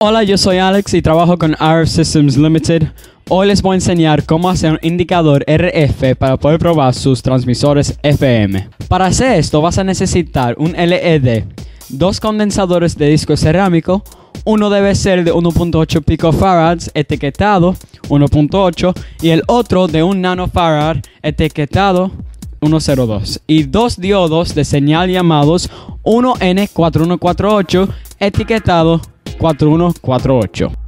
Hola, yo soy Alex y trabajo con RF Systems Limited. Hoy les voy a enseñar cómo hacer un indicador RF para poder probar sus transmisores FM. Para hacer esto vas a necesitar un LED, dos condensadores de disco cerámico, uno debe ser de 1.8 picofarads etiquetado 1.8 y el otro de un nanofarad etiquetado 102 y dos diodos de señal llamados 1N4148 etiquetado 4148.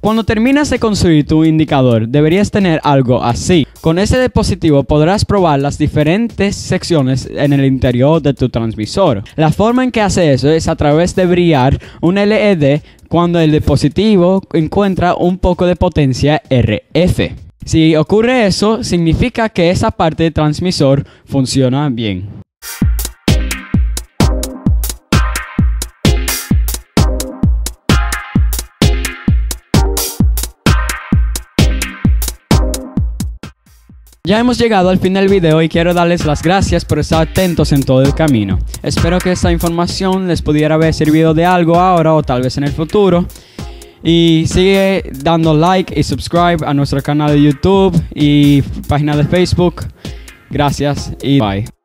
Cuando terminas de construir tu indicador, deberías tener algo así. Con este dispositivo podrás probar las diferentes secciones en el interior de tu transmisor. La forma en que hace eso es a través de brillar un LED cuando el dispositivo encuentra un poco de potencia RF. Si ocurre eso, significa que esa parte del transmisor funciona bien. Ya hemos llegado al fin del video y quiero darles las gracias por estar atentos en todo el camino. Espero que esta información les pudiera haber servido de algo ahora o tal vez en el futuro. Y sigue dando like y subscribe a nuestro canal de YouTube y página de Facebook. Gracias y bye.